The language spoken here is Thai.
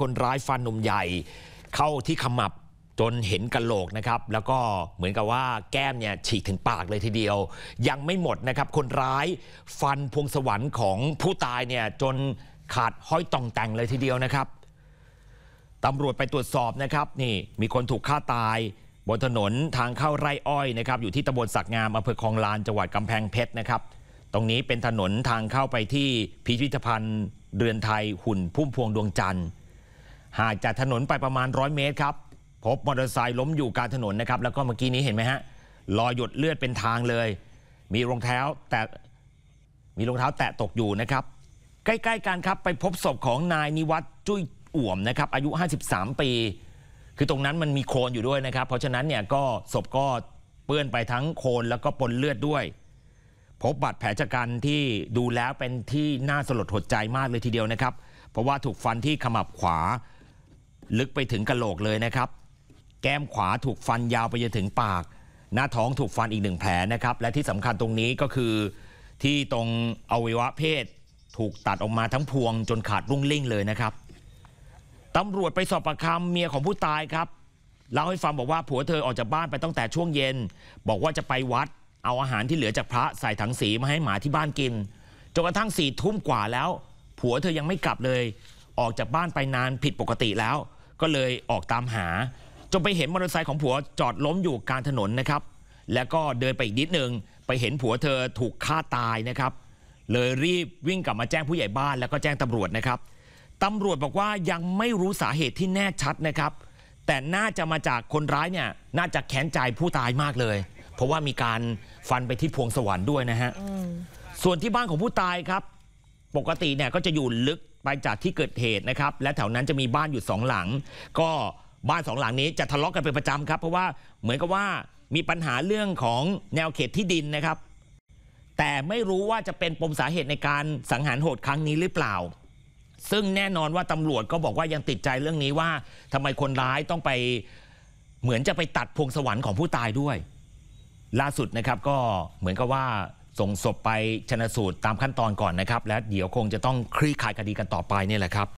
คนร้ายฟันหนุ่มใหญ่ เข้าที่ขมับจนเห็นกะโหลกนะครับ แล้วก็เหมือนกับว่าแก้มเนี่ยฉีกถึงปากเลยทีเดียว ยังไม่หมดนะครับ คนร้ายฟันพวงสวรรค์ของผู้ตายเนี่ยจนขาดห้อยต่องแต่งเลยทีเดียวนะครับตำรวจไปตรวจสอบนะครับ นี่มีคนถูกฆ่าตาย บนถนนทางเข้าไร่อ้อยนะครับอยู่ที่ตำบลสักงามอำเภอคลองลานจังหวัดกำแพงเพชรนะครับ ตรงนี้เป็นถนนทางเข้าไปที่พิพิธภัณฑ์ เรือนไทยหุ่นพุ่มพวงดวงจันทร์ ห่างจากถนนไปประมาณร้อยเมตรครับ พบมอเตอร์ไซค์ล้มอยู่กลางถนนนะครับ แล้วก็เมื่อกี้นี้เห็นไหมฮะรอยหยดเลือดเป็นทางเลย มีรองเท้าแตะมีรองเท้าแตะตกอยู่นะครับ ใกล้ๆกันครับไปพบศพของนายนิวัฒจุ้ยอ่วมนะครับอายุ 53 ปี คือตรงนั้นมันมีโคลนอยู่ด้วยนะครับ เพราะฉะนั้นเนี่ยก็ศพก็เปื้อนไปทั้งโคลนแล้วก็ปนเลือดด้วย พบบาดแผลชะกันที่ดูแล้วเป็นที่น่าสลดหดใจมากเลยทีเดียวนะครับ เพราะว่าถูกฟันที่ขมับขวา ลึกไปถึงกระโหลกเลยนะครับ แก้มขวาถูกฟันยาวไปจนถึงปาก หน้าท้องถูกฟันอีกหนึ่งแผลนะครับ และที่สำคัญตรงนี้ก็คือ ที่ตรงอวัยวะเพศ ถูกตัดออกมาทั้งพวงจนขาดรุ่งลิ่งเลยนะครับตำรวจไปสอบปากคำเมียของผู้ตายครับเล่าให้ฟังบอกว่าผัวเธอออกจากบ้านไปตั้งแต่ช่วงเย็น บอกว่าจะไปวัด เอาอาหารที่เหลือจากพระใส่ถังสีมาให้หมาที่บ้านกินจนกระทั่งสี่ทุ่มกว่าแล้ว ผัวเธอยังไม่กลับเลย ออกจากบ้านไปนานผิดปกติแล้ว ก็เลยออกตามหา จนไปเห็นมอเตอร์ไซค์ของผัวจอดล้มอยู่กลางถนนนะครับ แล้วก็เดินไปอีกนิดนึง ไปเห็นผัวเธอถูกฆ่าตายนะครับ เลยรีบวิ่งกลับมาแจ้งผู้ใหญ่บ้านแล้วก็แจ้งตำรวจนะครับตำรวจบอกว่ายังไม่รู้สาเหตุที่แน่ชัดนะครับ แต่น่าจะมาจากคนร้ายเนี่ยน่าจะแค้นใจผู้ตายมากเลย เพราะว่ามีการฟันไปที่พวงสวรรค์ด้วยนะฮะส่วนที่บ้านของผู้ตายครับ ปกติเนี่ยก็จะอยู่ลึก ไปจากที่เกิดเหตุนะครับ และแถวนั้นจะมีบ้านอยู่สองหลัง ก็บ้านสองหลังนี้จะทะเลาะกันเป็นประจำครับ เพราะว่าเหมือนกับว่ามีปัญหาเรื่องของแนวเขตที่ดินนะครับ แต่ไม่รู้ว่าจะเป็นปมสาเหตุในการสังหารโหดครั้งนี้หรือเปล่า ซึ่งแน่นอนว่าตำรวจก็บอกว่ายังติดใจเรื่องนี้ว่าทำไมคนร้ายต้องไปเหมือนจะไปตัดพวงสวรรค์ของผู้ตายด้วย ล่าสุดนะครับก็เหมือนกับว่า ส่งศพไปชนะสูตรตามขั้นตอนก่อนนะครับ และเดี๋ยวคงจะต้องคลี่คลายคดีกันต่อไปนี่แหละครับ